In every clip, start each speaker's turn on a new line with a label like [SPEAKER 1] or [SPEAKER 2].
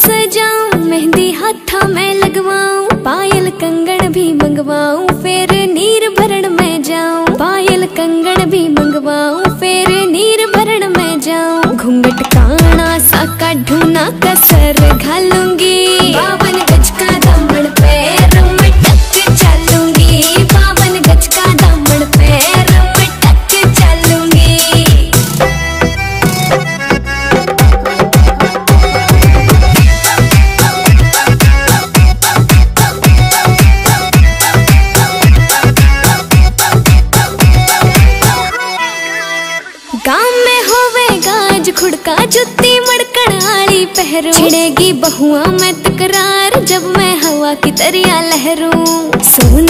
[SPEAKER 1] सजाऊं, मेहंदी हाथा में लगवाऊं, पायल कंगन भी मंगवाऊं, फिर नीर भरण में जाऊँ, पायल कंगन भी मंगवाऊं, फिर नीर भरण में जाऊँ। घूंघट काना सा का ना कसर घालूँगी। जुत्ती मड़कण आली पहरू छिड़ेगी बहुआ, मैं तकरार जब मैं हवा की तरिया लहरू। सोने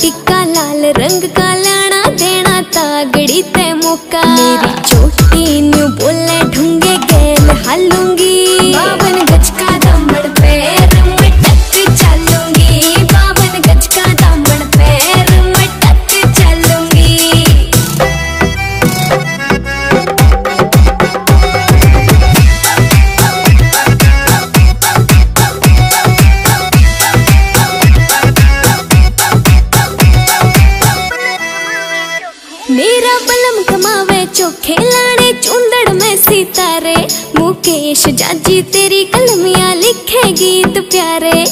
[SPEAKER 1] टिक्का लाल रंग का लाना देना तागड़ी ते मौका मेरी चोटी न्यू बोले ढूँगे गेल हालूँगी। मुकेश जाजी तेरी कलमिया लिखे गीत प्यारे।